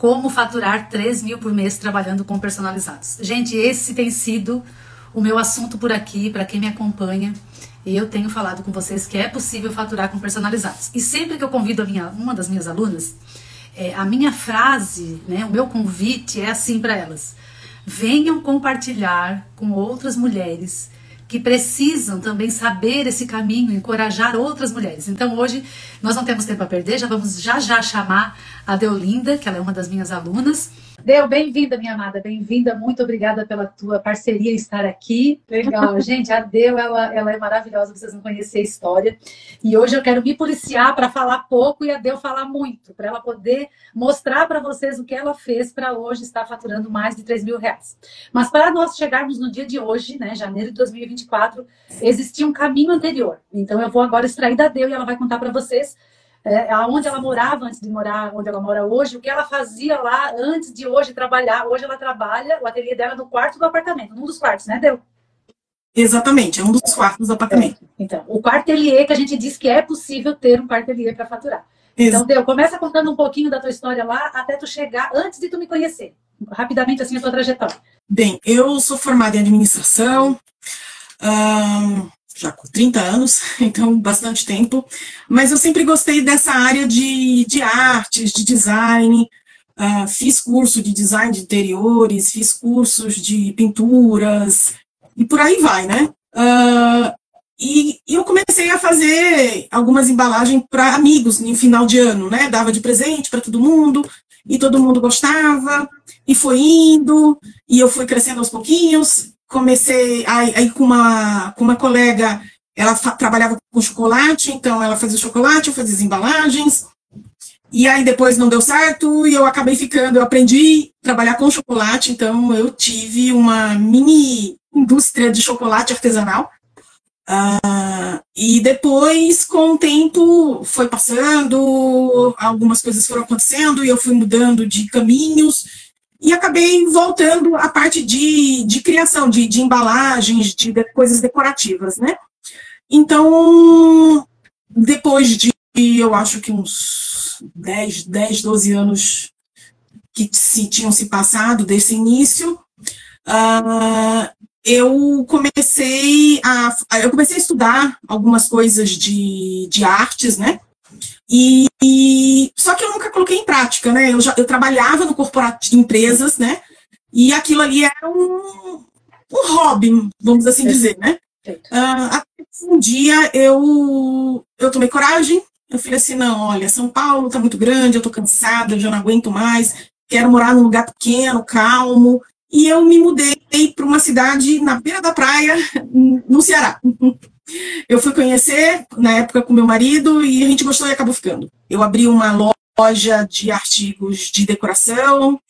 como faturar 3 mil por mês trabalhando com personalizados. Gente, esse tem sido o meu assunto por aqui, para quem me acompanha. E eu tenho falado com vocês que é possível faturar com personalizados. E sempre que eu convido minha, uma das minhas alunas, é, a minha frase, né, o meu convite é assim para elas: venham compartilhar com outras mulheres que precisam também saber esse caminho, encorajar outras mulheres. Então hoje nós não temos tempo a perder, já vamos já já chamar a Deolinda, que ela é uma das minhas alunas. Deu, bem-vinda, minha amada, bem-vinda. Muito obrigada pela tua parceria em estar aqui. Legal, gente, a Deu, ela, ela é maravilhosa, vocês vão conhecer a história. E hoje eu quero me policiar para falar pouco e a Deu falar muito, para ela poder mostrar para vocês o que ela fez para hoje estar faturando mais de 3 mil reais. Mas para nós chegarmos no dia de hoje, né, janeiro de 2024, existia um caminho anterior. Então eu vou agora extrair da Deu e ela vai contar para vocês é, aonde ela morava antes de morar onde ela mora hoje, o que ela fazia lá antes de hoje trabalhar. Hoje ela trabalha, o ateliê dela é no quarto do apartamento, num dos quartos, né, Deu? Exatamente, é um dos quartos do apartamento. É, então, o quarto ateliê que a gente diz que é possível ter um quarto ateliê para faturar. Então, Deu, começa contando um pouquinho da tua história lá até tu chegar, antes de tu me conhecer. Rapidamente, assim, a tua trajetória. Bem, eu sou formada em administração, já com 30 anos, então bastante tempo, mas eu sempre gostei dessa área de, de artes, de design, uh, fiz curso de design de interiores, fiz cursos de pinturas, e por aí vai, né? Uh, e, e, eu comecei a fazer algumas embalagens para amigos em final de ano, né? Dava de presente para todo mundo, e todo mundo gostava, e foi indo, e eu fui crescendo aos pouquinhos, comecei aí, aí, com uma com uma colega, ela trabalhava com chocolate, então ela fazia chocolate, eu fazia as embalagens. E aí depois não deu certo e eu acabei ficando, eu aprendi a trabalhar com chocolate, então eu tive uma mini indústria de chocolate artesanal. Uh, e depois, com o tempo, foi passando, algumas coisas foram acontecendo e eu fui mudando de caminhos e acabei voltando à parte de, de criação, de, de embalagens, de, de coisas decorativas, né? Então, depois de, eu acho que uns 10, 10 12 anos que se tinham se passado desse início, uh, eu comecei a eu comecei a estudar algumas coisas de, de artes, né? E, e, só que eu nunca coloquei em prática, né? Eu, já, eu trabalhava no corporativo de empresas, né? E aquilo ali era um, um hobby, vamos assim dizer, né? Uh, um dia eu, eu tomei coragem, eu falei assim, não, olha, São Paulo tá muito grande, eu tô cansada, eu já não aguento mais, quero morar num lugar pequeno, calmo, e eu me mudei para uma cidade na beira da praia, no Ceará. Eu fui conhecer na época com meu marido e a gente gostou e acabou ficando. Eu abri uma loja de artigos de decoração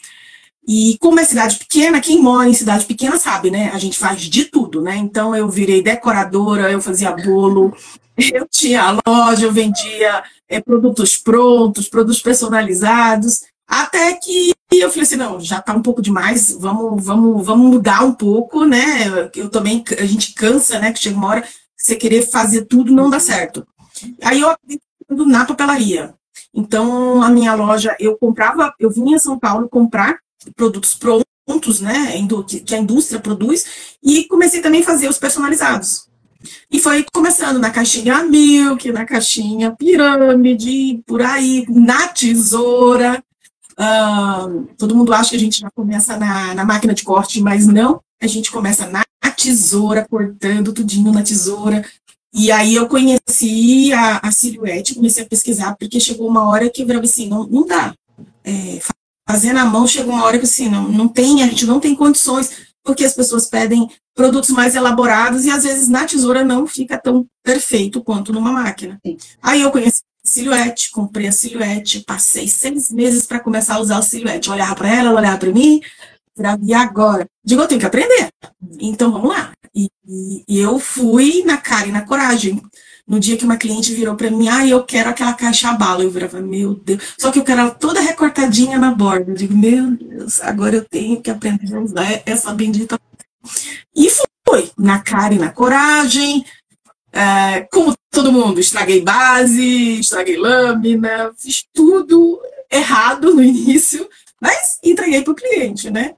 e como é cidade pequena, quem mora em cidade pequena sabe, né? A gente faz de tudo, né? Então eu virei decoradora, eu fazia bolo, eu tinha loja, eu vendia é, produtos prontos, produtos personalizados, até que eu falei assim, não, já tá um pouco demais, vamos, vamos, vamos mudar um pouco, né? Eu também, a gente cansa, né? Que chega uma hora você querer fazer tudo não dá certo. Aí eu acabei na papelaria. Então, a minha loja, eu comprava, eu vinha em São Paulo comprar produtos prontos, né, que a indústria produz, e comecei também a fazer os personalizados. E foi começando na caixinha Milk, na caixinha Pirâmide, por aí, na tesoura. Uh, todo mundo acha que a gente já começa na, na máquina de corte, mas não. A gente começa na tesoura, cortando tudinho na tesoura. E aí eu conheci a, a silhuete, comecei a pesquisar, porque chegou uma hora que eu falei assim, não, não dá. É, fazer na mão chegou uma hora que assim, não, não tem, a gente não tem condições, porque as pessoas pedem produtos mais elaborados e às vezes na tesoura não fica tão perfeito quanto numa máquina. Sim. Aí eu conheci a silhuete, comprei a silhuete, passei seis meses para começar a usar a silhuete. Olhava para ela, ela olhava para mim, e agora? Digo, eu tenho que aprender. Então vamos lá. E, e, eu fui na cara e na coragem. No dia que uma cliente virou para mim, ah, eu quero aquela caixa bala. Eu virava, meu Deus. Só que eu quero ela toda recortadinha na borda. Eu digo, meu Deus, agora eu tenho que aprender a usar essa bendita. E foi, na cara e na coragem. É, como todo mundo, estraguei base, estraguei lâmina, fiz tudo errado no início, mas entreguei para o cliente, né?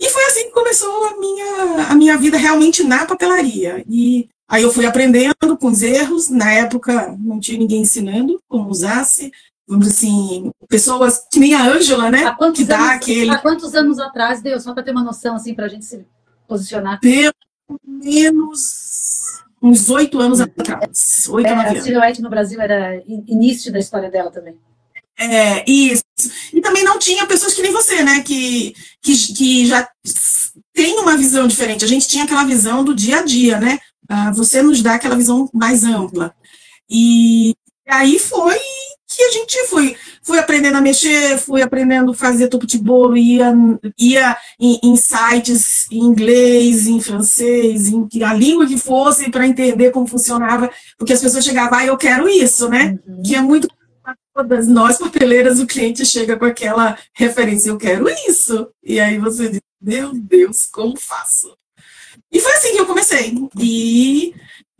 E foi assim que começou a minha, a minha vida realmente na papelaria. E aí eu fui aprendendo com os erros. Na época não tinha ninguém ensinando como usasse. Vamos assim, pessoas que nem a Ângela, né? Há quantos, que anos, aquele... há quantos anos atrás deu? Só para ter uma noção, assim, para a gente se posicionar. Pelo menos uns oito anos atrás. Oito, é, a Silhouette no Brasil era início da história dela também. É, isso. E também não tinha pessoas que nem você, né? Que, que, que já tem uma visão diferente. A gente tinha aquela visão do dia a dia, né? Ah, você nos dá aquela visão mais ampla. E aí foi que a gente foi, foi aprendendo a mexer, fui aprendendo a fazer topo de bolo, ia, ia em, em sites em inglês, em francês, em a língua que fosse, para entender como funcionava, porque as pessoas chegavam, ah, eu quero isso, né? Uhum. Que é muito todas nós papeleiras, o cliente chega com aquela referência, eu quero isso. E aí você diz, meu Deus, como faço? E foi assim que eu comecei. E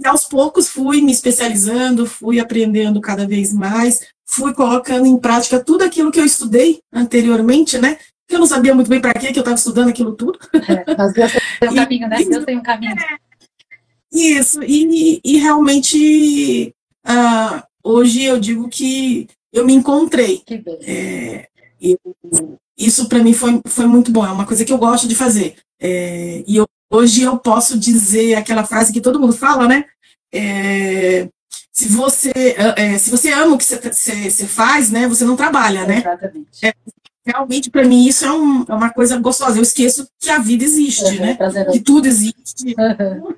aos poucos fui me especializando, fui aprendendo cada vez mais, fui colocando em prática tudo aquilo que eu estudei anteriormente, né? Que eu não sabia muito bem para que eu estava estudando aquilo tudo. É, mas Deus tem um caminho, né? Deus tem um caminho. É, isso, e, e realmente uh, hoje eu digo que eu me encontrei. Que bem. É, eu, isso para mim foi, foi muito bom, é uma coisa que eu gosto de fazer. É, e eu, hoje eu posso dizer aquela frase que todo mundo fala, né? É, se você é, se você ama o que você, faz, né? Você não trabalha, né? Exatamente. É, realmente para mim isso é, um, é, uma coisa gostosa. Eu esqueço que a vida existe, né? Que tudo existe. Uhum.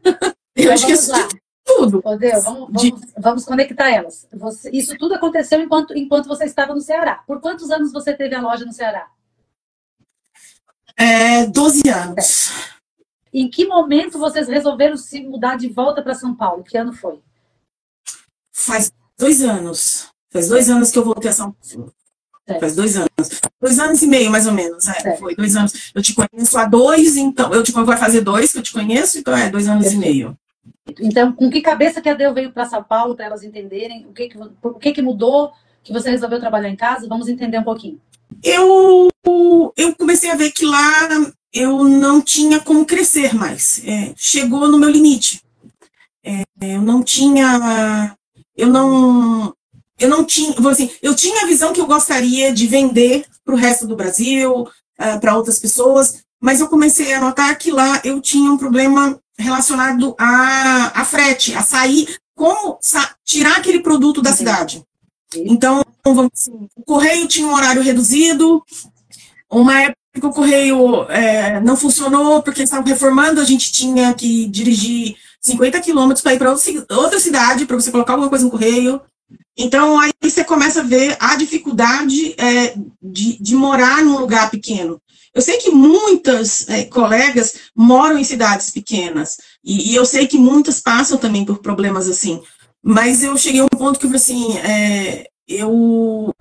eu então, esqueço de tudo. Deus, vamos, vamos, vamos, conectar elas. Você, isso tudo aconteceu enquanto, enquanto você estava no Ceará. Por quantos anos você teve a loja no Ceará? É, 12 anos. É. Em que momento vocês resolveram se mudar de volta para São Paulo? Que ano foi? Faz dois anos. Faz dois anos que eu voltei a São Paulo. Faz dois anos. Dois anos e meio, mais ou menos. É, foi dois anos. Eu te conheço há dois, então. Eu te, vai fazer dois que eu te conheço, então é dois anos e meio. Então, com que cabeça que a Deu veio para São Paulo para elas entenderem o que, que, o que, que mudou, que você resolveu trabalhar em casa? Vamos entender um pouquinho. Eu, eu comecei a ver que lá eu não tinha como crescer mais. É, chegou no meu limite. É, eu não tinha, eu não, eu não tinha, assim, eu tinha a visão que eu gostaria de vender para o resto do Brasil, é, para outras pessoas, mas eu comecei a notar que lá eu tinha um problema relacionado a, a frete, a sair, como sa tirar aquele produto da cidade. Então, vamos assim, o correio tinha um horário reduzido, uma época o correio é, não funcionou porque estavam reformando, a gente tinha que dirigir 50 quilômetros para ir para outra cidade para você colocar alguma coisa no correio. Então, aí você começa a ver a dificuldade é, de, de morar num lugar pequeno. Eu sei que muitas é, colegas moram em cidades pequenas, e, e, eu sei que muitas passam também por problemas assim, mas eu cheguei a um ponto que eu falei assim, é, eu,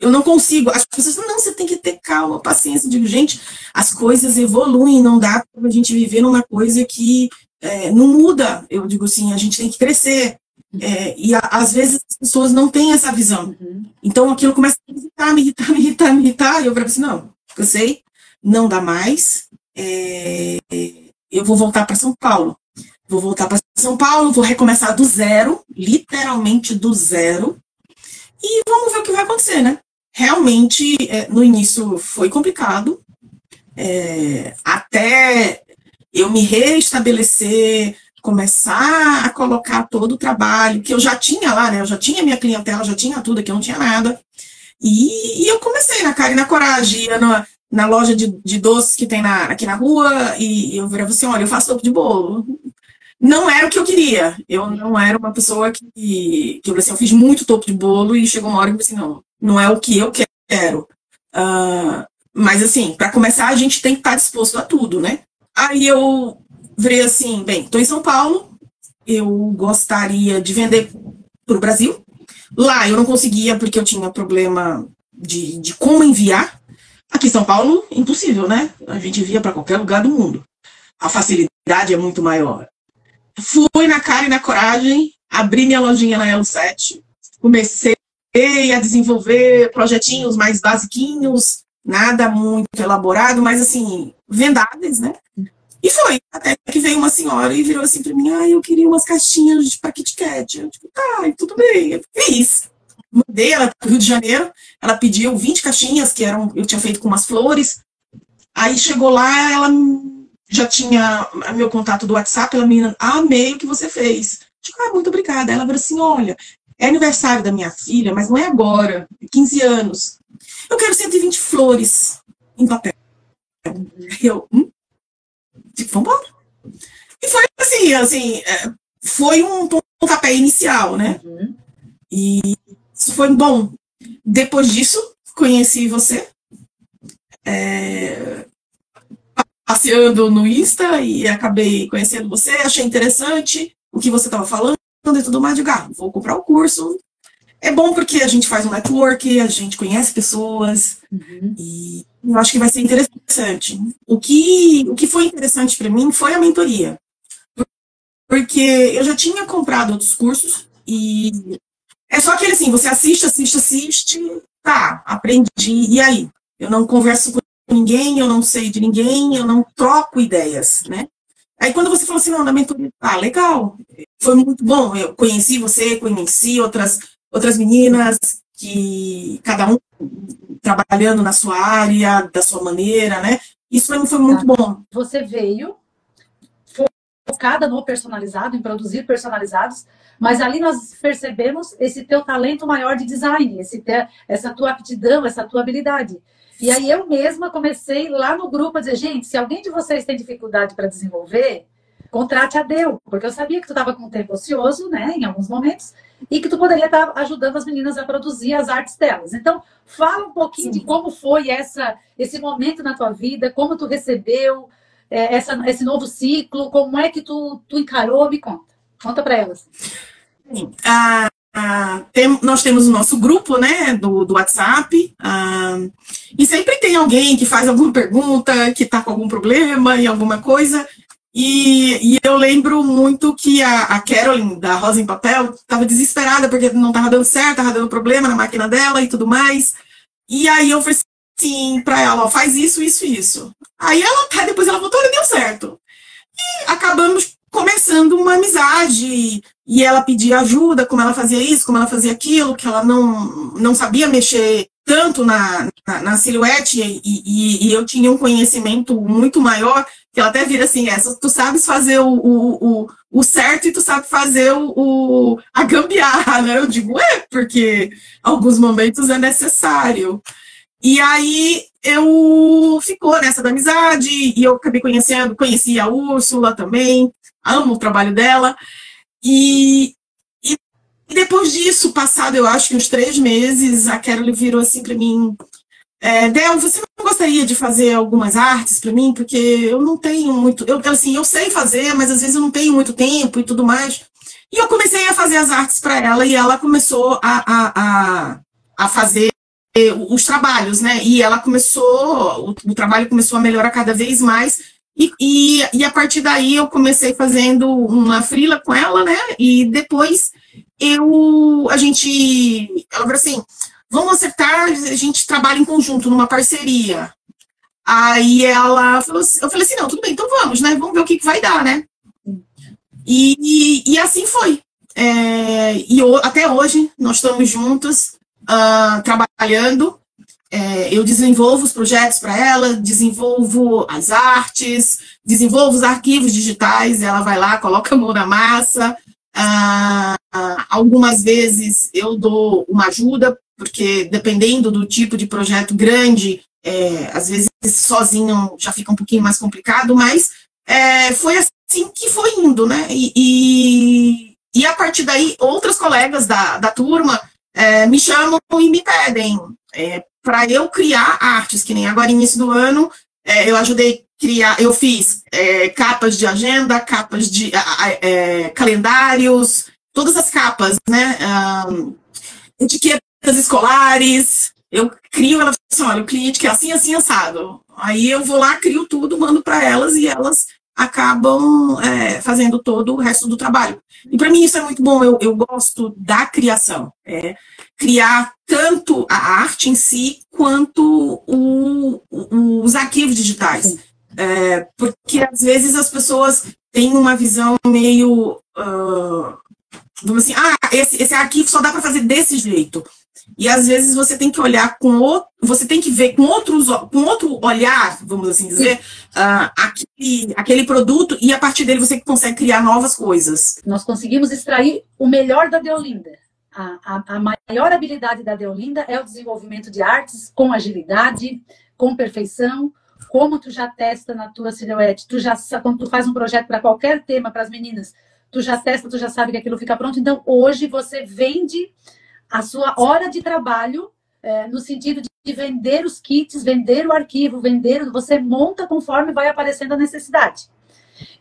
eu não consigo. As pessoas não, você tem que ter calma, paciência. Eu digo, gente, as coisas evoluem, não dá para a gente viver numa coisa que é, não muda. Eu digo assim, a gente tem que crescer. É, e a, às vezes as pessoas não têm essa visão. Uhum. Então aquilo começa a me irritar, me irritar, me irritar, me irritar. E eu falei assim, não, eu sei, não dá mais. É, eu vou voltar para São Paulo. Vou voltar para São Paulo, vou recomeçar do zero, literalmente do zero. E vamos ver o que vai acontecer, né? Realmente, é, no início foi complicado. É, até eu me reestabelecer, começar a colocar todo o trabalho que eu já tinha lá, né? Eu já tinha minha clientela, já tinha tudo, aqui eu não tinha nada. E, e eu comecei na cara e na coragem, ia na, na loja de, de doces que tem na, aqui na rua, e eu virava assim, olha, eu faço topo de bolo. Não era o que eu queria. Eu não era uma pessoa que, que eu, assim, eu fiz muito topo de bolo e chegou uma hora que eu assim, não, não é o que eu quero. Uh, mas assim, para começar, a gente tem que estar tá disposto a tudo, né? Aí eu virei assim, bem, estou em São Paulo, eu gostaria de vender para o Brasil. Lá eu não conseguia porque eu tinha problema de, de como enviar. Aqui em São Paulo, impossível, né? A gente envia para qualquer lugar do mundo. A facilidade é muito maior. Fui na cara e na coragem, abri minha lojinha na Elo 7, comecei a desenvolver projetinhos mais basiquinhos, nada muito elaborado, mas assim, vendáveis, né? E foi, até que veio uma senhora e virou assim para mim, ah, eu queria umas caixinhas de paquete cat. Eu digo, tá, tudo bem, eu fiz. Mandei ela para o Rio de Janeiro, ela pediu 20 caixinhas, que eram, eu tinha feito com umas flores. Aí chegou lá, ela já tinha meu contato do WhatsApp, ela me amei o que você fez. Digo, ah, muito obrigada. Ela falou assim, olha, é aniversário da minha filha, mas não é agora, 15 anos. Eu quero 120 flores em papel. Eu, hum? Tipo, vambora. E foi assim, assim, é, foi um pontapé inicial, né? Uhum. E isso foi bom. Depois disso, conheci você. É, passeando no Insta e acabei conhecendo você, achei interessante o que você estava falando e tudo mais. de ah, vou comprar o curso. É bom porque a gente faz um network, a gente conhece pessoas uhum. e eu acho que vai ser interessante. O que, o que foi interessante para mim foi a mentoria. Porque eu já tinha comprado outros cursos e é só aquele assim, você assiste, assiste, assiste, tá, aprendi, e aí? Eu não converso com ninguém, eu não sei de ninguém, eu não troco ideias, né? Aí quando você falou assim, não, da mentoria, ah, legal, foi muito bom, eu conheci você, conheci outras, outras meninas, que cada um trabalhando na sua área, da sua maneira, né? Isso para mim foi muito tá. bom. Você veio focada no personalizado, em produzir personalizados, mas ali nós percebemos esse teu talento maior de design, esse ter, essa tua aptidão, essa tua habilidade. E aí eu mesma comecei lá no grupo a dizer, gente, se alguém de vocês tem dificuldade para desenvolver, contrate a Deu, porque eu sabia que tu estava com tempo ocioso, né, em alguns momentos, e que tu poderia estar ajudando as meninas a produzir as artes delas. Então, fala um pouquinho Sim. de como foi essa, esse momento na tua vida, como tu recebeu é, essa, esse novo ciclo, como é que tu, tu encarou, me conta. Conta para elas. Ah, ah, tem, nós temos o nosso grupo, né, do, do WhatsApp, ah, e sempre tem alguém que faz alguma pergunta, que está com algum problema em alguma coisa, e, e, eu lembro muito que a, a Carolyn, da Rosa em Papel, estava desesperada porque não estava dando certo, estava dando problema na máquina dela e tudo mais. E aí eu falei assim para ela, ó, faz isso, isso, isso. Aí ela, depois ela voltou e deu certo. E acabamos começando uma amizade, e ela pedia ajuda, como ela fazia isso, como ela fazia aquilo, que ela não, não sabia mexer tanto na, na, na silhuete, e, e, e eu tinha um conhecimento muito maior, que ela até vira assim, essa, tu sabes fazer o, o, o, o certo e tu sabe fazer o, o, a gambiarra, né? Eu digo, é, porque alguns momentos é necessário. E aí eu ficou nessa da amizade, e eu acabei conhecendo, conheci a Úrsula também, amo o trabalho dela, e, e depois disso, passado eu acho que uns três meses, a Carol virou assim para mim, é, Del, você não gostaria de fazer algumas artes para mim? Porque eu não tenho muito. Eu, assim, eu sei fazer, mas às vezes eu não tenho muito tempo e tudo mais. E eu comecei a fazer as artes para ela e ela começou a, a, a, a, fazer os trabalhos, né? E ela começou, o, o trabalho começou a melhorar cada vez mais. E, e, e, a partir daí eu comecei fazendo uma frila com ela, né? E depois eu a gente ela falou assim: vamos acertar, a gente trabalha em conjunto, numa parceria. Aí ela falou assim, eu falei assim, não, tudo bem, então vamos, né? Vamos ver o que, que vai dar, né? E, e, e assim foi. É, e até hoje nós estamos juntos, uh, trabalhando. É, eu desenvolvo os projetos para ela, desenvolvo as artes, desenvolvo os arquivos digitais, ela vai lá, coloca a mão na massa. Uh, algumas vezes eu dou uma ajuda porque dependendo do tipo de projeto grande, é, às vezes sozinho já fica um pouquinho mais complicado, mas é, foi assim que foi indo, né? E, e, e, a partir daí, outras colegas da, da turma é, me chamam e me pedem é, para eu criar artes, que nem agora, início do ano, é, eu ajudei criar, eu fiz é, capas de agenda, capas de calendários, todas as capas, né? Um, etiqueta escolares, eu crio, ela assim, olha, o cliente quer assim, assim, assado. Aí eu vou lá, crio tudo, mando para elas e elas acabam é, fazendo todo o resto do trabalho. E para mim isso é muito bom, eu, eu gosto da criação, é, criar tanto a arte em si, quanto o, o, os arquivos digitais. É, porque às vezes as pessoas têm uma visão meio, uh, vamos assim, ah, esse, esse arquivo só dá para fazer desse jeito. E às vezes você tem que olhar com outro, você tem que ver com outros, com outro olhar, vamos assim dizer, uh, aquele, aquele produto e a partir dele você consegue criar novas coisas. Nós conseguimos extrair o melhor da Deolinda. A, a, a maior habilidade da Deolinda é o desenvolvimento de artes com agilidade, com perfeição, como tu já testa na tua silhuete, tu já quando tu faz um projeto para qualquer tema para as meninas, tu já testa, tu já sabe que aquilo fica pronto. Então hoje você vende a sua hora de trabalho é, no sentido de vender os kits, vender o arquivo, vender, você monta conforme vai aparecendo a necessidade.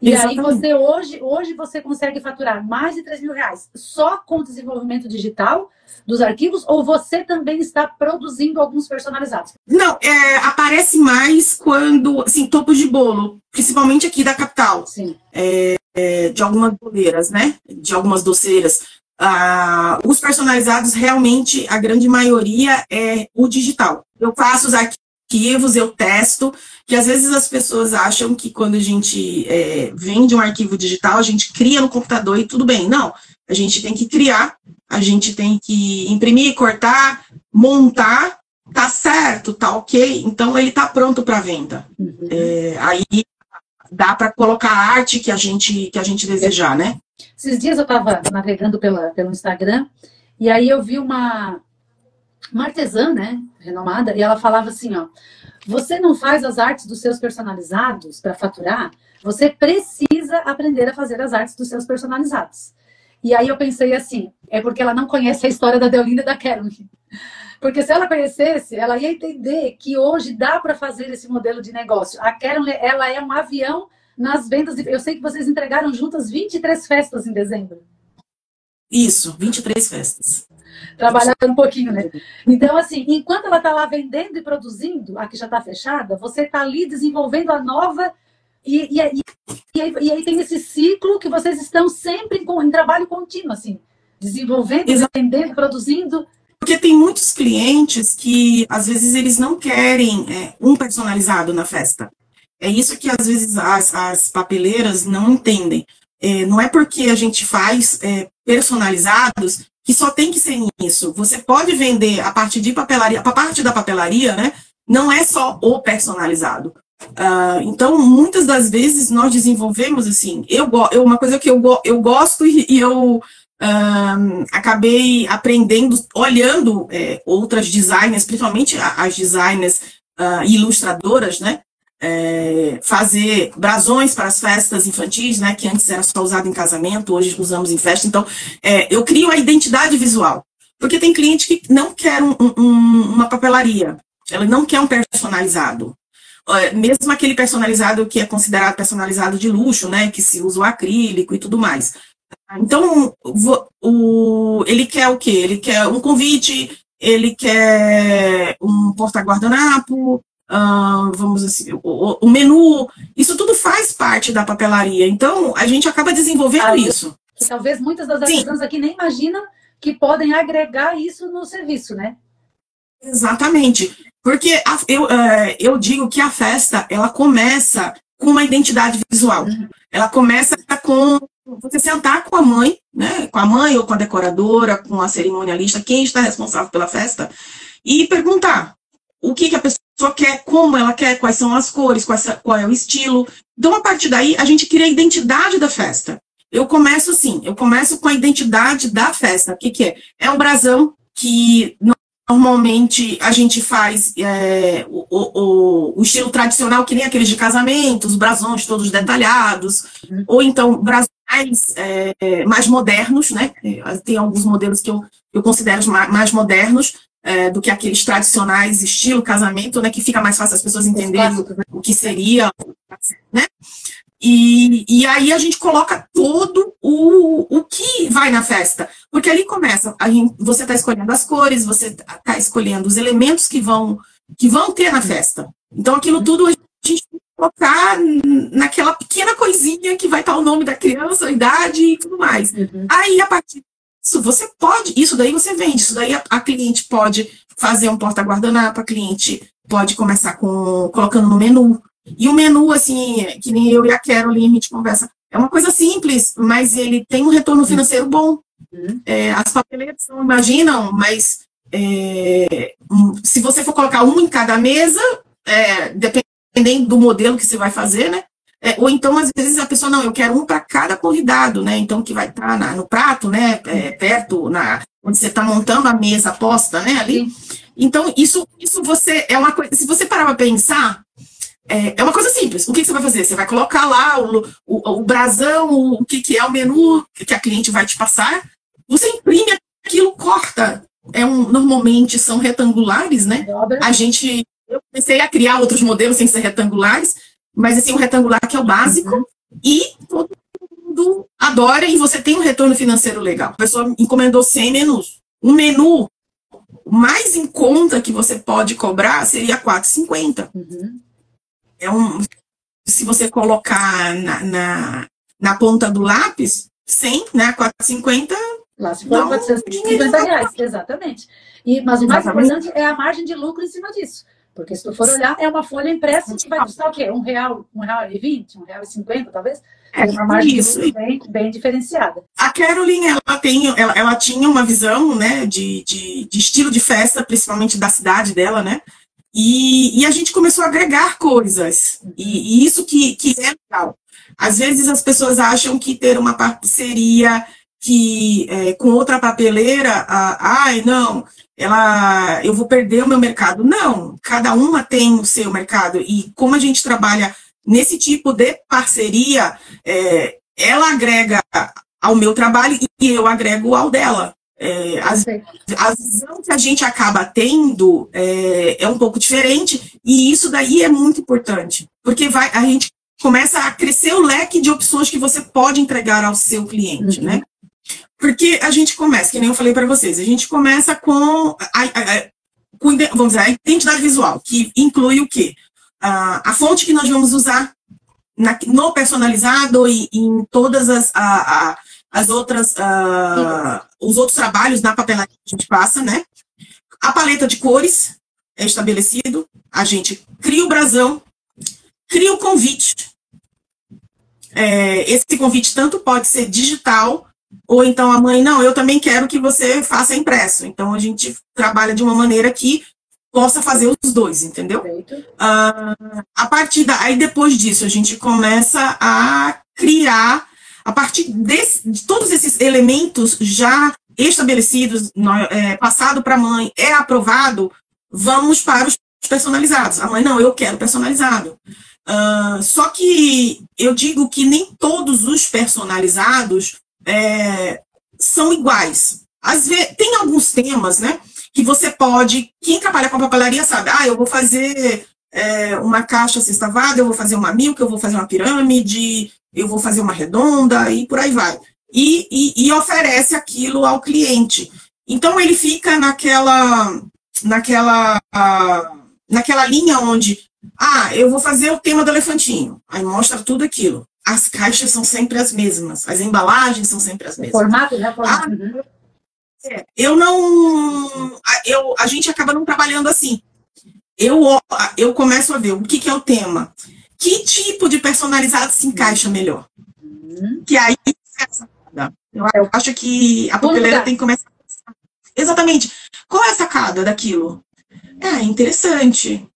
E Exatamente. aí você hoje, hoje você consegue faturar mais de 3 mil reais só com desenvolvimento digital dos arquivos ou você também está produzindo alguns personalizados? Não, é, aparece mais quando, assim, topo de bolo, principalmente aqui da capital. Sim. É, é, de algumas boleiras, né? De algumas doceiras. Ah, os personalizados, realmente, a grande maioria é o digital. Eu faço os arquivos, eu testo, que às vezes as pessoas acham que quando a gente é, vende um arquivo digital, a gente cria no computador e tudo bem. Não, a gente tem que criar, a gente tem que imprimir, cortar, montar, tá certo, tá ok, então ele tá pronto para venda. Uhum. É, aí dá para colocar a arte que a gente que a gente desejar, né? Esses dias eu estava navegando pela, pelo Instagram e aí eu vi uma, uma artesã, né, renomada, e ela falava assim, ó, você não faz as artes dos seus personalizados para faturar, você precisa aprender a fazer as artes dos seus personalizados. E aí eu pensei assim, é porque ela não conhece a história da Deolinda e da Caroline. Porque se ela conhecesse, ela ia entender que hoje dá para fazer esse modelo de negócio. A Caroline, ela é um avião nas vendas. De... Eu sei que vocês entregaram juntas 23 festas em dezembro. Isso, 23 festas. Trabalhando um pouquinho, né? Então, assim, enquanto ela está lá vendendo e produzindo, a que já está fechada, você está ali desenvolvendo a nova. E, e, e, e, aí, e aí tem esse ciclo que vocês estão sempre em, em trabalho contínuo, assim, desenvolvendo, vendendo, produzindo. Porque tem muitos clientes que, às vezes, eles não querem é, um personalizado na festa. É isso que às vezes as, as papeleiras não entendem. É, não é porque a gente faz é, personalizados que só tem que ser isso. Você pode vender a parte de papelaria, a parte da papelaria, né? Não é só o personalizado. Uh, então, muitas das vezes nós desenvolvemos assim. Eu, eu uma coisa que eu, eu gosto e, e eu uh, acabei aprendendo olhando é, outras designers, principalmente as designers uh, ilustradoras, né? é, fazer brasões para as festas infantis, né, que antes era só usado em casamento, hoje usamos em festa. Então, é, eu crio a identidade visual. Porque tem cliente que não quer um, um, uma papelaria, ela não quer um personalizado. Mesmo aquele personalizado que é considerado personalizado de luxo, né, que se usa o acrílico e tudo mais. Então, o, ele quer o quê? Ele quer um convite, ele quer um porta-guardanapo, uh, vamos assim, o, o, menu, isso tudo faz parte da papelaria. Então, a gente acaba desenvolvendo ah, isso. Talvez muitas das artesãs aqui nem imaginam que podem agregar isso no serviço, né? Exatamente. Porque a, eu, uh, eu digo que a festa, ela começa com uma identidade visual. Uhum. Ela começa com você sentar com a mãe, né, com a mãe ou com a decoradora, com a cerimonialista, quem está responsável pela festa, e perguntar o que, que a pessoa quer, como ela quer, quais são as cores, qual é o estilo. Então, a partir daí, a gente cria a identidade da festa. Eu começo assim, eu começo com a identidade da festa. O que, que é? É um brasão que normalmente a gente faz é, o, o, o, estilo tradicional, que nem aqueles de casamento, os brasões todos detalhados, uhum. ou então brasões é, mais modernos, né? Tem alguns modelos que eu, eu considero mais modernos, é, do que aqueles tradicionais estilo casamento, né, que fica mais fácil as pessoas entenderem o, né? o que seria, né? E, e aí a gente coloca todo o, o que vai na festa. Porque ali começa, gente, você está escolhendo as cores, você está escolhendo os elementos que vão, que vão ter na festa. Então aquilo tudo a gente colocar naquela pequena coisinha que vai estar o nome da criança, a idade e tudo mais. Uhum. Aí, a partir disso, você pode, isso daí você vende, isso daí a, a cliente pode fazer um porta-guardanapo, a cliente pode começar com colocando no menu. E o menu, assim, que nem eu e a Caroline, a gente conversa, é uma coisa simples, mas ele tem um retorno financeiro bom. Uhum. É, as papeleiras não imaginam, mas é, se você for colocar um em cada mesa, é, dependendo do modelo que você vai fazer, né? É, ou então, às vezes, a pessoa, não, eu quero um para cada convidado, né? Então, que vai estar tá no prato, né? É, perto, na, onde você está montando a mesa posta, né? Ali. Sim. Então, isso, isso você é uma coisa. Se você parar para pensar, é, é, uma coisa simples. O que, que, você vai fazer? Você vai colocar lá o, o, o brasão, o, o que, que é o menu que a cliente vai te passar. Você imprime aquilo, corta. É um, normalmente são retangulares, né? A gente. Eu comecei a criar outros modelos sem ser retangulares, mas assim, um retangular que é o básico, uhum. e todo mundo adora e você tem um retorno financeiro legal. A pessoa encomendou 100 menus. Um menu mais em conta que você pode cobrar seria 4,50. Uhum. É um, se você colocar na, na, na, ponta do lápis, 100, né, 4,50. Lá se for 450 reais, exatamente. E, mas o mais importante é a margem de lucro em cima disso. Porque se tu for olhar, é uma folha impressa que vai custar o quê? Um real, um real e vinte, um real e cinquenta, talvez? É uma margem isso. de lucro bem, bem diferenciada. A Caroline, ela, tem, ela, ela tinha uma visão, né, de, de, de, estilo de festa, principalmente da cidade dela, né? E, e a gente começou a agregar coisas. E, e isso que, que é legal. Às vezes as pessoas acham que ter uma parceria que é, com outra papeleira, ah, ai, não, ela, eu vou perder o meu mercado. Não, cada uma tem o seu mercado. E como a gente trabalha nesse tipo de parceria, é, ela agrega ao meu trabalho e eu agrego ao dela. É, a, a, visão que a gente acaba tendo é, é, um pouco diferente e isso daí é muito importante, porque vai, a gente começa a crescer o leque de opções que você pode entregar ao seu cliente, uhum. né? Porque a gente começa, que nem eu falei para vocês, a gente começa com, a, a, com, vamos dizer, a identidade visual, que inclui o quê? a fonte que nós vamos usar na, no personalizado e, e em todas as, a, as outras, os outros trabalhos na papelaria que a gente passa, né? A paleta de cores é estabelecido, a gente cria o brasão, cria o convite. É, esse convite tanto pode ser digital ou então a mãe, não, eu também quero que você faça impresso. Então a gente trabalha de uma maneira que possa fazer os dois, entendeu? Uh, a partir da, aí depois disso a gente começa a criar a partir desse, de todos esses elementos já estabelecidos, é, passado para a mãe, é aprovado, vamos para os personalizados. A mãe, não, eu quero personalizado. Uh, só que eu digo que nem todos os personalizados é, são iguais. Às vezes, tem alguns temas, né, que você pode, quem trabalha com papelaria sabe, ah, eu vou fazer é, uma caixa sextavada, eu vou fazer uma milka, eu vou fazer uma pirâmide, eu vou fazer uma redonda e por aí vai. E, e, e oferece aquilo ao cliente. Então ele fica naquela, naquela, naquela linha onde, ah, eu vou fazer o tema do elefantinho. Aí mostra tudo aquilo as caixas são sempre as mesmas, as embalagens são sempre as mesmas. Formato, né? Formato. Ah, uhum. é, eu não. Eu, a gente acaba não trabalhando assim. Eu, eu começo a ver o que, que é o tema. Que tipo de personalizado se encaixa melhor? Uhum. Que aí. Eu acho que a papeleira tem que começar. Exatamente. Qual é a sacada daquilo? É interessante.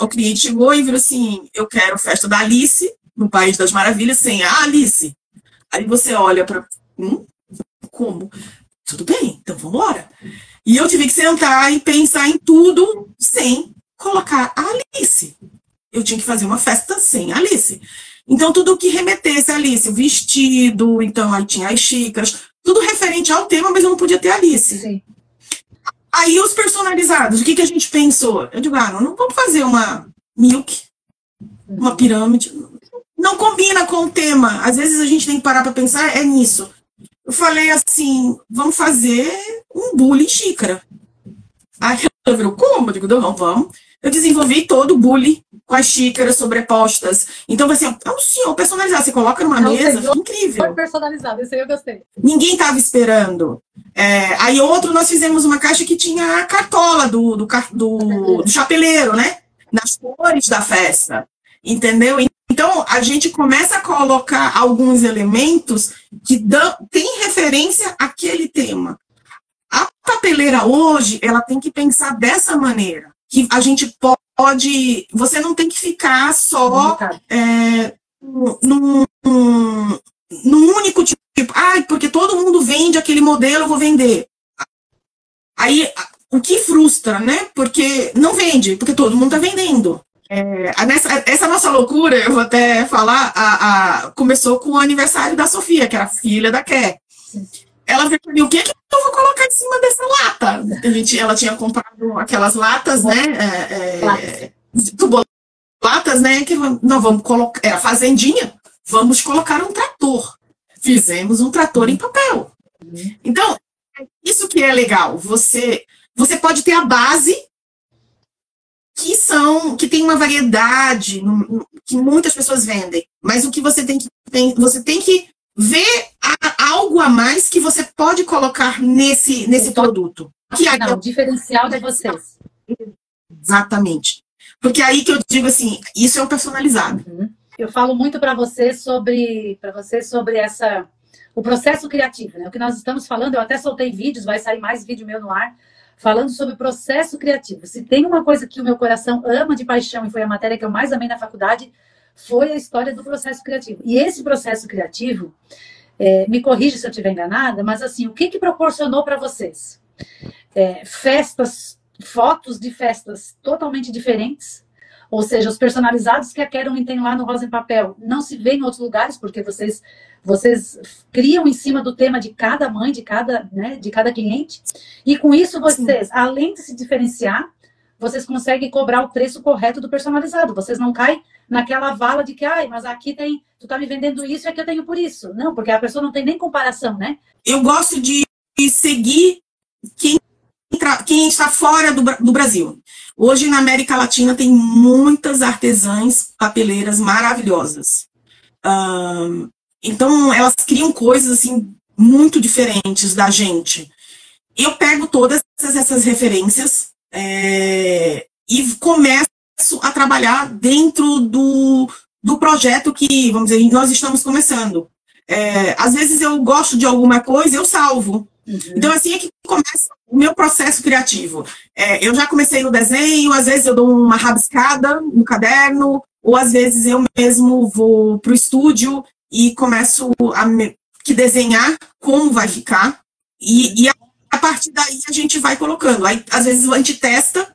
O cliente chegou e virou assim: eu quero festa da Alice no País das Maravilhas sem a Alice. Aí você olha para. Hum, como? Tudo bem, então vamos embora. E eu tive que sentar e pensar em tudo sem colocar a Alice. Eu tinha que fazer uma festa sem Alice. Então, tudo que remetesse a Alice, o vestido, então aí tinha as xícaras, tudo referente ao tema, mas eu não podia ter Alice. Sim. Aí os personalizados, o que, que a gente pensou? Eu digo, ah, não, não vamos fazer uma milk, uma pirâmide, não combina com o tema. Às vezes a gente tem que parar para pensar é nisso. Eu falei assim, vamos fazer um bullying xícara. Aí ela virou, como? Eu digo, não, vamos. Eu desenvolvi todo o bullying com as xícaras sobrepostas. Então, vai ser é um senhor personalizado. Você coloca numa Não, mesa, senhor incrível. personalizado, esse aí eu gostei. Ninguém estava esperando. É, aí outro, nós fizemos uma caixa que tinha a cartola do, do, do, do chapeleiro, né? Nas cores da festa. Entendeu? Então, a gente começa a colocar alguns elementos que dão, tem referência àquele tema. A papeleira hoje, ela tem que pensar dessa maneira. Que a gente pode. Você não tem que ficar só é, num, num, num único tipo. Ah, porque todo mundo vende aquele modelo, eu vou vender. Aí, o que frustra, né? Porque não vende, porque todo mundo está vendendo. É, nessa, essa nossa loucura, eu vou até falar, a, a- começou com o aniversário da Sofia, que era filha da Ké. Ela veio mim, o que, que eu vou colocar em cima dessa lata? A gente, ela tinha comprado aquelas latas, né? É, é, tubolatas, né? Que nós vamos colocar. Era fazendinha, vamos colocar um trator. Fizemos um trator em papel. Então, isso que é legal. Você, você pode ter a base que são que tem uma variedade que muitas pessoas vendem, mas o que você tem que tem, você tem que ver a- algo a mais que você pode colocar nesse nesse Então, produto. Que aí Não, o diferencial de vocês. Exatamente. Porque aí que eu digo assim, isso é o personalizado. Eu falo muito para você sobre para você sobre essa o processo criativo, né? O que nós estamos falando, eu até soltei vídeos, vai sair mais vídeo meu no ar falando sobre processo criativo. Se tem uma coisa que o meu coração ama de paixão e foi a matéria que eu mais amei na faculdade, foi a história do processo criativo. E esse processo criativo, é, me corrija se eu estiver enganada, mas assim, o que que proporcionou para vocês? É, festas, fotos de festas totalmente diferentes, ou seja, os personalizados que a Carolyn tem lá no Rosa em Papel não se vê em outros lugares, porque vocês vocês criam em cima do tema de cada mãe, de cada, né, de cada cliente. E com isso vocês, além de se diferenciar, vocês conseguem cobrar o preço correto do personalizado. Vocês não caem naquela vala de que, ai, mas aqui tem, tu tá me vendendo isso e aqui eu tenho por isso. Não, porque a pessoa não tem nem comparação, né? Eu gosto de seguir quem, quem está fora do, do Brasil. Hoje na América Latina tem muitas artesãs papeleiras maravilhosas. Então elas criam coisas assim muito diferentes da gente. Eu pego todas essas, essas referências é, e começo a trabalhar dentro do, do projeto que, vamos dizer, nós estamos começando. É, às vezes eu gosto de alguma coisa, eu salvo. Então, assim é que começa o meu processo criativo. É, eu já comecei no desenho, às vezes eu dou uma rabiscada no caderno, ou às vezes eu mesmo vou para o estúdio e começo a me, que desenhar como vai ficar, e, e a, a partir daí a gente vai colocando. Aí, às vezes a gente testa,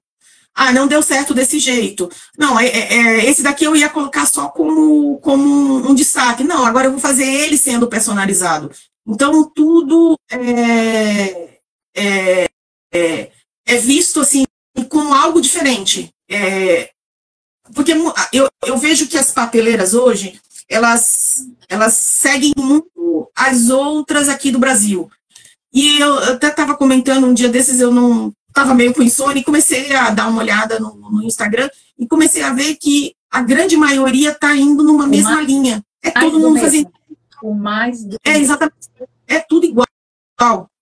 ah, não deu certo desse jeito. Não, é, é- é, esse daqui eu ia colocar só como, como um, destaque. Não, agora eu vou fazer ele sendo personalizado. Então, tudo é, é, é, é visto assim como algo diferente. É, porque eu, eu vejo que as papeleiras hoje, elas, elas seguem muito as outras aqui do Brasil. E eu até estava comentando um dia desses, eu não estava meio com insônia e comecei a dar uma olhada no, no Instagram e comecei a ver que a grande maioria está indo numa mesma mais- linha. É todo do mundo fazendo O mais do é, exatamente. É tudo igual.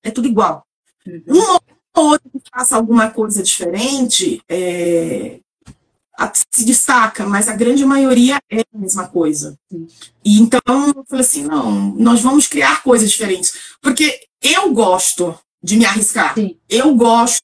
É tudo igual. Uhum. Um ou outro que faça alguma coisa diferente é, a- se destaca, mas a grande maioria é a mesma coisa. Sim. E então eu falei assim: não, nós vamos criar coisas diferentes. Porque eu gosto de me arriscar. Sim. Eu gosto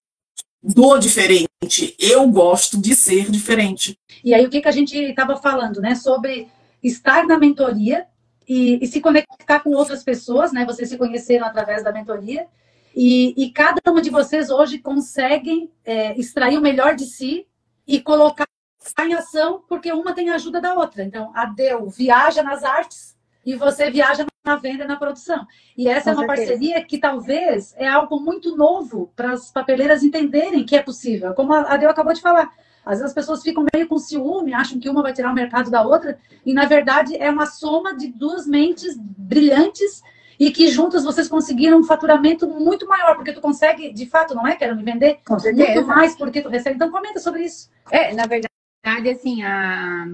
do diferente. Eu gosto de ser diferente. E aí, o que, que a gente estava falando, né? Sobre estar na mentoria e, e se conectar com outras pessoas, né? Vocês se conheceram através da mentoria. E, e cada uma de vocês hoje conseguem é, extrair o melhor de si e colocar em ação, porque uma tem a ajuda da outra. Então, a Deu viaja nas artes e você viaja na venda e na produção. E essa é Com uma certeza. parceria que talvez é algo muito novo para as papeleiras entenderem que é possível. Como a Deu acabou de falar. Às vezes as pessoas ficam meio com ciúme, acham que uma vai tirar o mercado da outra, e na verdade é uma soma de duas mentes brilhantes e que juntas vocês conseguiram um faturamento muito maior, porque tu consegue, de fato, não é, quero me vender? Com certeza. Muito mais porque tu recebe. Então comenta sobre isso. É, na verdade, assim, a,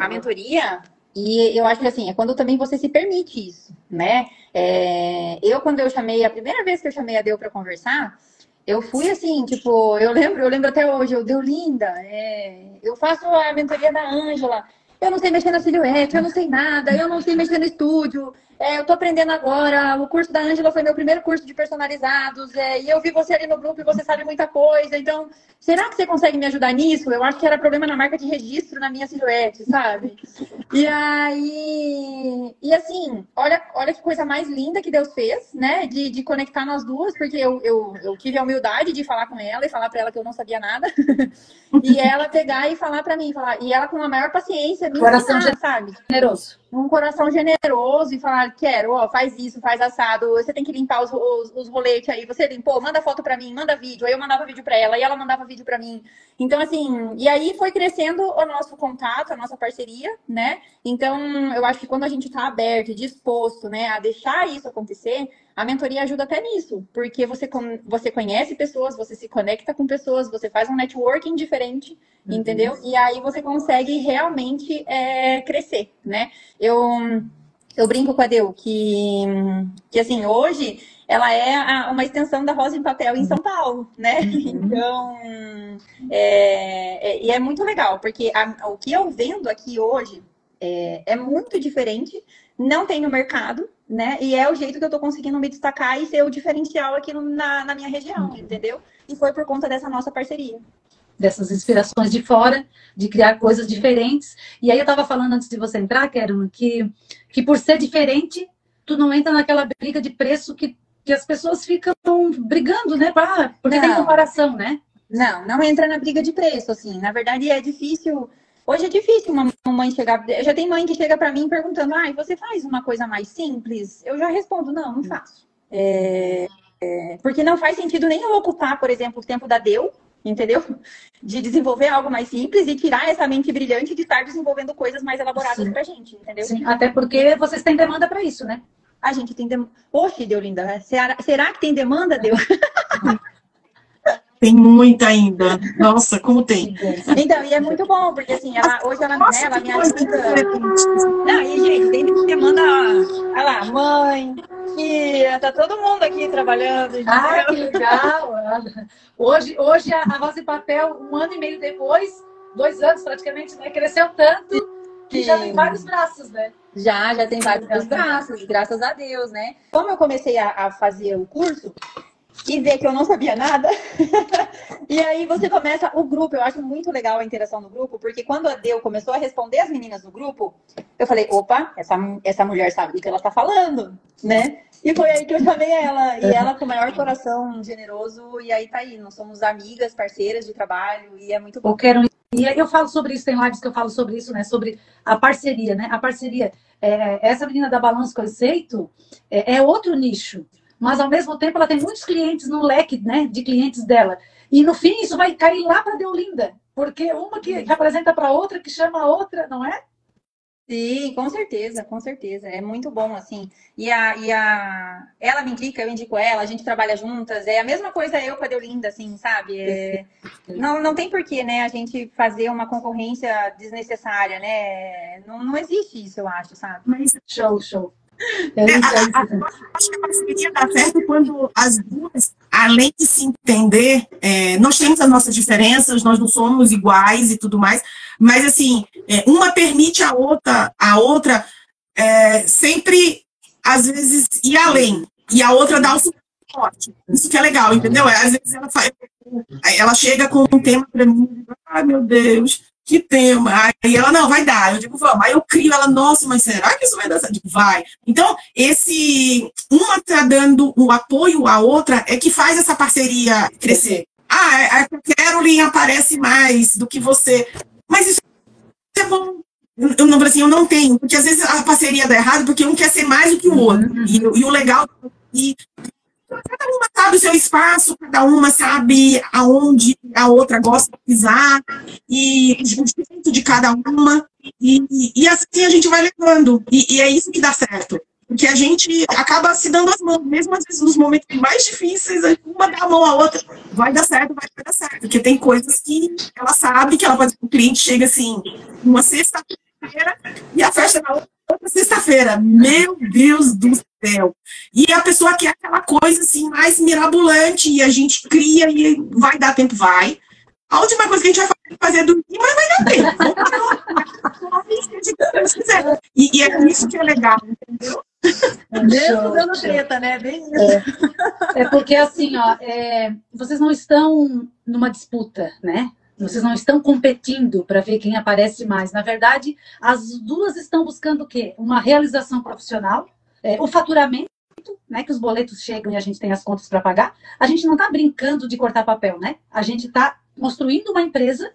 a mentoria, e eu acho que assim, é quando também você se permite isso, né? É, eu, quando eu chamei, a primeira vez que eu chamei a Deu para conversar, eu fui assim, tipo, eu lembro, eu lembro até hoje, eu deu linda, é, eu faço a mentoria da Ângela, eu não sei mexer na silhuete, eu não sei nada, eu não sei mexer no estúdio, é, eu tô aprendendo agora, o curso da Ângela foi meu primeiro curso de personalizados, é, e eu vi você ali no grupo e você sabe muita coisa, então, será que você consegue me ajudar nisso? Eu acho que era problema na marca de registro na minha silhuete, sabe? E aí, e assim, olha, olha que coisa mais linda que Deus fez, né, de, de conectar nós duas, porque eu, eu, eu tive a humildade de falar com ela e falar para ela que eu não sabia nada, e ela pegar e falar para mim, falar, e ela com a maior paciência, me Coração ensinar, sabe? Generoso. Um coração generoso e falar, quero, ó, faz isso, faz assado, você tem que limpar os, os, os roletes aí, você limpou, manda foto pra mim, manda vídeo, aí eu mandava vídeo pra ela, e ela mandava vídeo pra mim. Então, assim, e aí foi crescendo o nosso contato, a nossa parceria, né? Então, eu acho que quando a gente tá aberto disposto, né, a deixar isso acontecer, a mentoria ajuda até nisso, porque você, você conhece pessoas, você se conecta com pessoas, você faz um networking diferente, entendeu? E aí você consegue realmente é, crescer, né? Eu, eu brinco com a Deu que, que assim, hoje ela é a- uma extensão da Rosa em Papel em São Paulo, né? Então, é, é- e é muito legal, porque a- o que eu vendo aqui hoje é, é muito diferente, não tem no mercado, né? E é o jeito que eu tô conseguindo me destacar e ser o diferencial aqui na, na minha região, entendeu? E foi por conta dessa nossa parceria. dessas inspirações de fora, de criar coisas diferentes. E aí eu estava falando antes de você entrar, Karen, que, que por ser diferente, tu não entra naquela briga de preço que, que as pessoas ficam brigando, né? Ah, porque tem Não. comparação, né? Não, não entra na briga de preço, assim. Na verdade, é difícil. Hoje é difícil uma mãe chegar. Já tem mãe que chega pra mim perguntando: ai, você faz uma coisa mais simples? Eu já respondo: não, não faço. É, é, porque não faz sentido nem eu ocupar, por exemplo, o tempo da Deu, entendeu? De desenvolver algo mais simples e tirar essa mente brilhante de estar desenvolvendo coisas mais elaboradas pra gente, entendeu? Sim, até porque vocês têm demanda para isso, né? A gente tem demanda. Oxe, Deu linda. Será, será que tem demanda, Deu? Tem muita ainda. Nossa, como tem. Então, e é muito bom, porque assim, ela, hoje ela, né, Nossa, ela que me ajuda. Não, e gente, tem demanda, olha lá, mãe, tia, tá todo mundo aqui trabalhando. Ah, que legal! Hoje, hoje a, a Rosa em Papel, um ano e meio depois, dois anos praticamente, né? Cresceu tanto que já tem vários braços, né? Já, já tem vários braços, graças a Deus, né? Como eu comecei a, a fazer o curso e ver que eu não sabia nada, e aí você começa o grupo. Eu acho muito legal a interação no grupo, porque quando a Deu começou a responder as meninas no grupo, eu falei, opa, essa, essa mulher sabe do que ela tá falando, né? E foi aí que eu chamei ela, e ela com o maior coração generoso, e aí tá aí, nós somos amigas, parceiras de trabalho, e é muito bom. Eu quero. E eu falo sobre isso, tem lives que eu falo sobre isso, né? Sobre a parceria, né? A parceria. É, essa menina da Balanço Conceito é, é outro nicho, mas ao mesmo tempo ela tem muitos clientes no leque, né? De clientes dela. E no fim isso vai cair lá para Deolinda, porque uma que, apresenta para outra, que chama a outra, não é? Sim, com certeza, com certeza. É muito bom, assim. E a, e a... ela me indica, eu indico ela, a gente trabalha juntas. É a mesma coisa eu com a Deolinda, assim, sabe? É... Não, não tem porquê, né, a gente fazer uma concorrência desnecessária, né? Não, não existe isso, eu acho, sabe? Mas Show, show. É é acho que a parceria dá certo quando as duas, além de se entender, é, nós temos as nossas diferenças, nós não somos iguais e tudo mais, mas assim, é, uma permite a outra, a outra é, sempre, às vezes, ir além, e a outra dá o suporte. Isso que é legal, entendeu? Às vezes ela, faz, ela chega com um tema para mim, ai meu Deus, que tema. Aí ela, não, vai dar. Eu digo, vamos. Aí eu crio ela, nossa, mas será que isso vai dar certo? Eu digo, vai. Então, esse, uma tá dando o apoio à outra é que faz essa parceria crescer. Ah, a Caroline aparece mais do que você. Mas isso é bom. Eu não, assim, eu não tenho, porque às vezes a parceria dá errado porque um quer ser mais do que o outro. E, e o legal e cada uma sabe o seu espaço, cada uma sabe aonde a outra gosta de pisar, e o jeito de cada uma, e, e assim a gente vai levando, e, e é isso que dá certo. Porque a gente acaba se dando as mãos, mesmo às vezes nos momentos mais difíceis, uma dá a mão à outra, vai dar certo, vai dar certo. Porque tem coisas que ela sabe que ela pode. O cliente chega assim, uma sexta-feira, e a festa na outra sexta-feira. Meu Deus do céu! E a pessoa quer aquela coisa assim, mais mirabolante, e a gente cria e vai dar tempo, vai. A última coisa que a gente vai fazer é dormir, mas vai dar tempo. e, e é isso que é legal, entendeu? Mesmo dando treta, né? Bem é. é porque assim, ó, é, vocês não estão numa disputa, né? Vocês não estão competindo para ver quem aparece mais. Na verdade, as duas estão buscando o quê? Uma realização profissional, é, o faturamento, né? Que os boletos chegam e a gente tem as contas para pagar. A gente não está brincando de cortar papel, né? A gente está construindo uma empresa.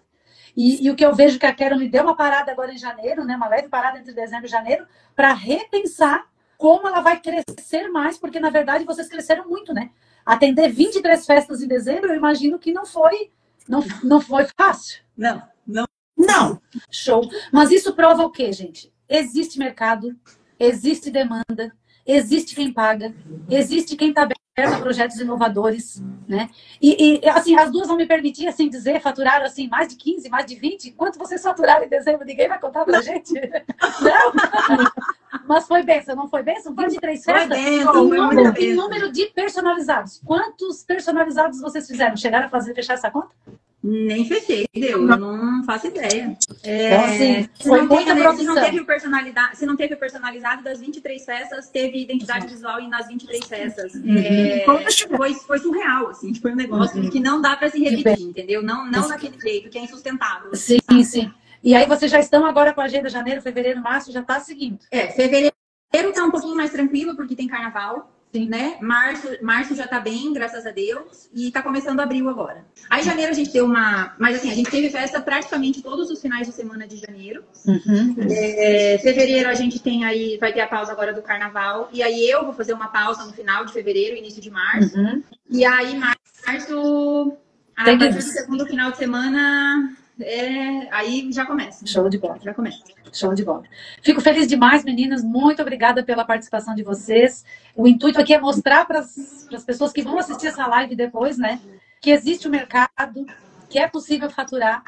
E, e, o que eu vejo que a Carol me deu uma parada agora em janeiro, né? Uma leve parada entre dezembro e janeiro, para repensar como ela vai crescer mais, porque na verdade vocês cresceram muito, né? Atender 23 festas em dezembro, eu imagino que não foi não, não foi fácil. Não, não. Não. Show. Mas isso prova o quê, gente? Existe mercado, existe demanda, existe quem paga, existe quem está aberto a projetos inovadores, né? E, e, assim, as duas vão me permitir, assim, dizer, faturar, assim, mais de 15, mais de 20. Quanto vocês faturaram em dezembro? Ninguém vai contar pra gente? Não? Mas foi benção, não foi benção? 23 festas? Foi benção, em, número, número de personalizados. Quantos personalizados vocês fizeram? Chegaram a fazer, fechar essa conta? Nem fechei, deu. Eu não faço ideia. É, então, assim, se, não teve, se, não teve, personalidade, se não teve personalizado das 23 festas, teve identidade visual nas 23 festas. Uhum. É, foi, foi surreal, assim, foi um negócio uhum. que não dá para se repetir, entendeu? Não, não daquele jeito, que é insustentável. Sim, sim. E aí vocês já estão agora com a agenda janeiro, fevereiro, março, já está seguindo? É, fevereiro está um pouquinho mais tranquilo, porque tem carnaval. Sim. né? Março, março já tá bem, graças a Deus, e tá começando abril agora. Aí janeiro a gente deu uma. Mas assim, a gente teve festa praticamente todos os finais de semana de janeiro. Uhum. É, fevereiro a gente tem aí, vai ter a pausa agora do carnaval. E aí eu vou fazer uma pausa no final de fevereiro, início de março. Uhum. E aí, março, a partir do segundo final de semana, é, aí já começa. Show de bola. Já começa. Show de bola. Fico feliz demais, meninas. Muito obrigada pela participação de vocês. O intuito aqui é mostrar para as pessoas que vão assistir essa live depois, né? Que existe o um mercado, que é possível faturar.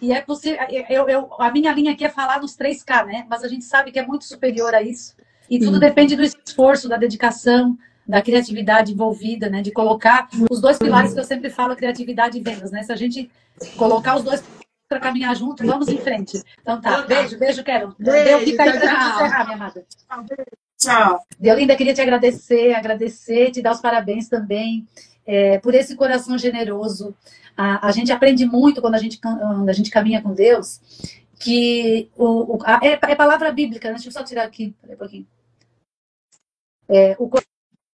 E é possível. Eu, eu, a minha linha aqui é falar nos 3K, né? Mas a gente sabe que é muito superior a isso. E tudo Sim. depende do esforço, da dedicação, da criatividade envolvida, né? De colocar os dois pilares que eu sempre falo, criatividade e vendas, né? Se a gente colocar os dois para caminhar junto, vamos em frente. Então tá, beijo, beijo, quero. Beijo, Deu fica aí para encerrar, minha amada. Tchau. Deolinda, queria te agradecer, agradecer, te dar os parabéns também é, por esse coração generoso. A, a gente aprende muito quando a gente, quando a gente caminha com Deus, que o, o a, é, é, palavra bíblica, né? deixa eu só tirar aqui, um pouquinho. É, o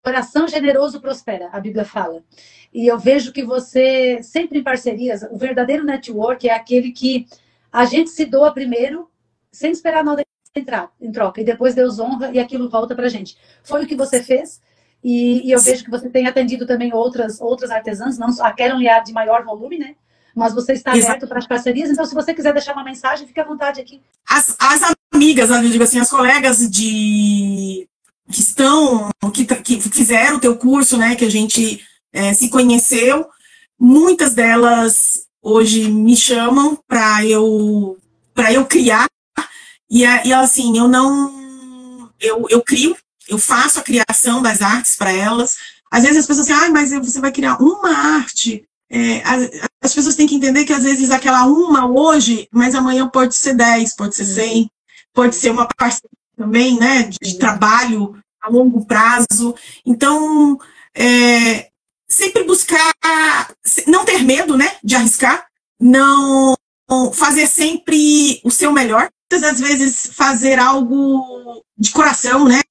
coração generoso prospera, a Bíblia fala. E eu vejo que você, sempre em parcerias, o verdadeiro network é aquele que a gente se doa primeiro, sem esperar nada entrar em troca, e depois Deus honra e aquilo volta para a gente. Foi o que você fez, e, e eu Sim. vejo que você tem atendido também outras, outras artesãs, não a Quero Liar de maior volume, né? Mas você está Exato. aberto para as parcerias, então se você quiser deixar uma mensagem, fique à vontade aqui. As, as amigas, eu digo assim, as colegas de que estão, que, que fizeram o teu curso, né, que a gente é, se conheceu, muitas delas hoje me chamam para eu para eu criar. E, e assim eu não eu, eu crio eu faço a criação das artes para elas. Às vezes as pessoas dizem ah mas você vai criar uma arte? É, as, as, pessoas têm que entender que às vezes aquela uma hoje mas amanhã pode ser dez pode ser cem pode ser uma parceria também né de, de trabalho a longo prazo. Então é, sempre buscar não ter medo, né, de arriscar, não fazer sempre o seu melhor, muitas das vezes fazer algo de coração, né?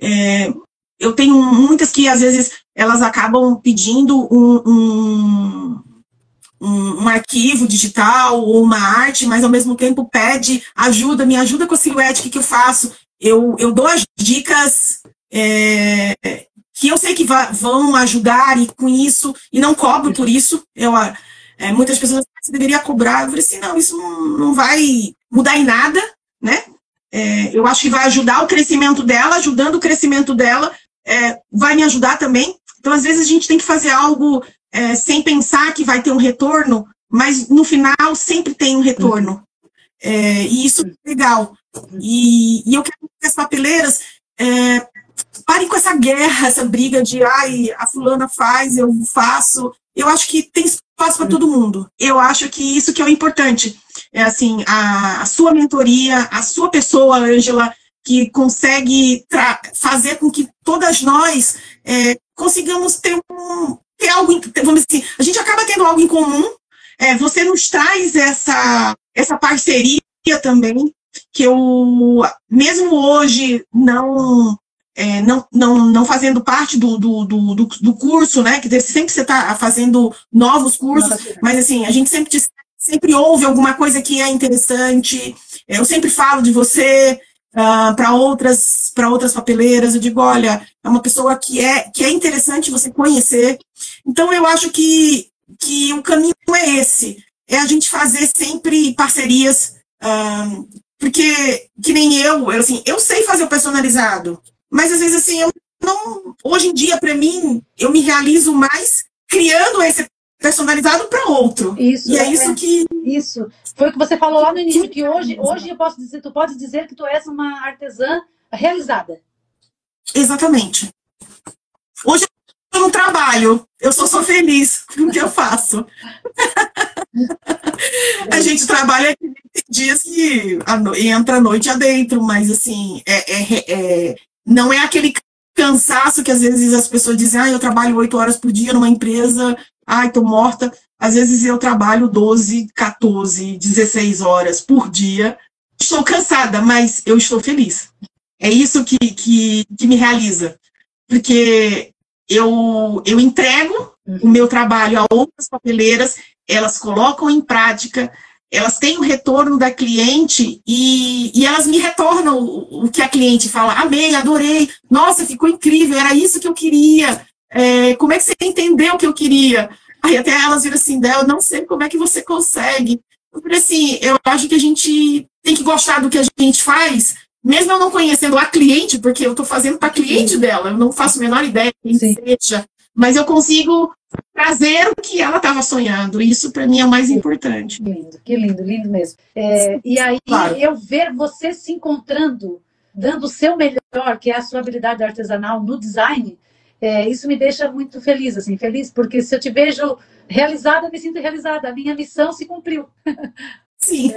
É, eu tenho muitas que às vezes elas acabam pedindo um, um, um, arquivo digital ou uma arte, mas ao mesmo tempo pede ajuda, me ajuda com a silhuete, o que, que eu faço? Eu, eu dou as dicas é, que eu sei que vão ajudar e com isso, e não cobro por isso. Eu, é, muitas pessoas você deveria cobrar. Eu falei assim, não, isso não, não vai mudar em nada, né? É, eu acho que vai ajudar o crescimento dela, ajudando o crescimento dela, é, vai me ajudar também. Então, às vezes, a gente tem que fazer algo é, sem pensar que vai ter um retorno, mas no final sempre tem um retorno. É, e isso é legal. E, e eu quero que as papeleiras é, parem com essa guerra, essa briga de ai, a fulana faz, eu faço. Eu acho que tem espaço para todo mundo. Eu acho que isso que é o importante. É assim, a, a sua mentoria, a sua pessoa, Ângela, que consegue fazer com que todas nós é, consigamos ter, um, ter algo, vamos dizer assim, a gente acaba tendo algo em comum. É, você nos traz essa, essa parceria também, que eu, mesmo hoje, não é, não, não, não fazendo parte do, do, do, do, curso, né? Que sempre você está fazendo novos cursos, mas assim, a gente sempre, sempre ouve alguma coisa que é interessante. Eu sempre falo de você uh, ah, para outras para outras papeleiras. Eu digo, olha, é uma pessoa que é que é interessante você conhecer. Então eu acho que que o caminho é esse, é a gente fazer sempre parcerias, uh, porque que nem eu, eu assim, eu sei fazer o personalizado. Mas às vezes assim, eu não, hoje em dia para mim, eu me realizo mais criando esse personalizado para outro. Isso. E é, é, isso que isso. Foi o que você falou lá no início que hoje, hoje eu posso dizer, tu pode dizer que tu és uma artesã realizada. Exatamente. Hoje eu não trabalho, eu só sou feliz com o que eu faço. a gente trabalha dias que entra a noite adentro, mas assim, é, é, é, não é aquele cansaço que às vezes as pessoas dizem, ah, eu trabalho oito horas por dia numa empresa, ai, tô morta. Às vezes eu trabalho 12, 14, 16 horas por dia. Estou cansada, mas eu estou feliz. É isso que, que, que me realiza. Porque eu, eu entrego o meu trabalho a outras papeleiras, elas colocam em prática, elas têm o retorno da cliente e, e elas me retornam o, o, que a cliente fala. Amei, adorei, nossa, ficou incrível, era isso que eu queria. É, como é que você entendeu o que eu queria? Aí até elas viram assim, eu não sei como é que você consegue. Eu falei assim, eu acho que a gente tem que gostar do que a gente faz, mesmo eu não conhecendo a cliente, porque eu estou fazendo para a cliente dela, eu não faço a menor ideia quem Sim. seja, mas eu consigo trazer o que ela estava sonhando. Isso para mim é o mais importante. Que lindo, que lindo, lindo mesmo. É, e aí claro. eu ver você se encontrando, dando o seu melhor, que é a sua habilidade artesanal no design, é, isso me deixa muito feliz, assim, feliz, porque se eu te vejo realizada, eu me sinto realizada. A minha missão se cumpriu. Sim.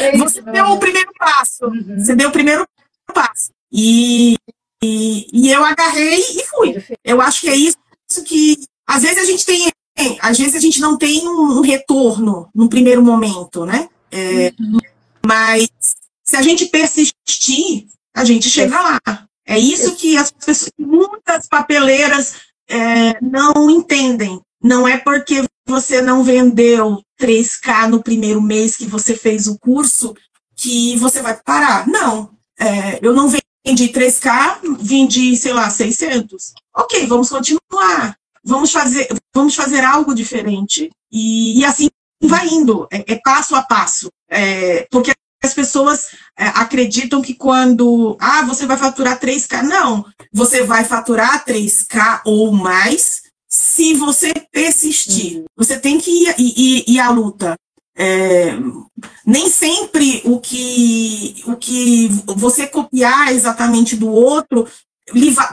É, é você deu o primeiro passo. Uhum. Você deu o primeiro passo. E, e, e eu agarrei e fui. Eu acho que é isso que às vezes a gente tem, às vezes a gente não tem um, retorno no primeiro momento, né? É, uhum. Mas se a gente persistir, a gente chega lá. É isso que as pessoas, muitas papeleiras é, não entendem. Não é porque você não vendeu 3K no primeiro mês que você fez o curso que você vai parar. Não. É, eu não vendi 3K, vendi, sei lá, 600. Ok, vamos continuar vamos fazer, vamos fazer algo diferente. E, e assim vai indo, é, é passo a passo. É, porque as pessoas é, acreditam que quando, ah, você vai faturar 3K. Não, você vai faturar 3K ou mais se você persistir. Você tem que ir, ir, ir à luta. É, nem sempre o que, o que você copiar exatamente do outro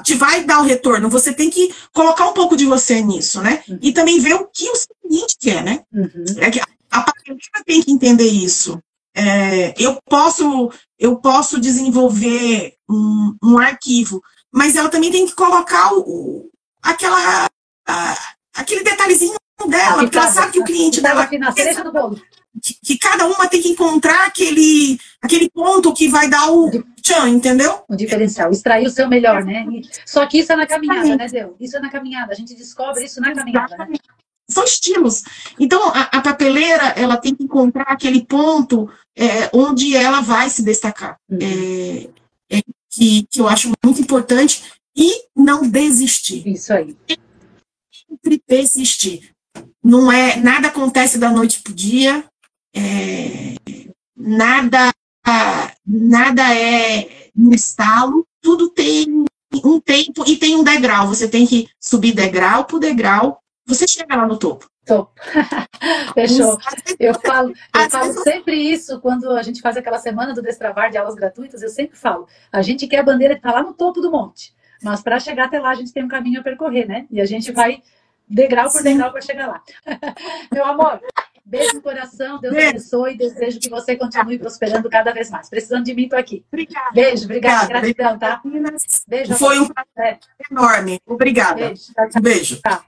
te vai dar o retorno. Você tem que colocar um pouco de você nisso, né? Uhum. E também ver o que o seu cliente quer, né? Uhum. É que a patrulha tem que entender isso. É, eu posso eu posso desenvolver um, um, arquivo, mas ela também tem que colocar o, aquela a, aquele detalhezinho dela, porque ela sabe que o cliente dela que, que, cada uma tem que encontrar aquele, aquele ponto que vai dar o tchan, entendeu? O diferencial, extrair o seu melhor, né? Só que isso é na caminhada, né, Deu? Isso é na caminhada, a gente descobre isso na caminhada, né? São estilos. Então, a, a, papeleira, ela tem que encontrar aquele ponto é, onde ela vai se destacar. Uhum. É, é, que, que eu acho muito importante. E não desistir. Isso aí. Sempre persistir. Não é, nada acontece da noite para o dia, é, nada nada é no estalo, tudo tem um tempo e tem um degrau. Você tem que subir degrau por degrau, você chega lá no topo. Topo. Fechou. Eu falo, eu falo sempre isso quando a gente faz aquela semana do Destravar de aulas gratuitas, eu sempre falo, a gente quer a bandeira estar tá lá no topo do monte, mas para chegar até lá a gente tem um caminho a percorrer, né? E a gente vai degrau por degrau para chegar lá. Meu amor, beijo no coração, Deus beijo. abençoe, desejo que você continue prosperando cada vez mais. Precisando de mim, tô aqui. Obrigada. Beijo, obrigada, gratidão, tá? Beijo. Foi um prazer enorme. Obrigada. Beijo. Beijo. Tá.